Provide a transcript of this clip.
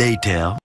later.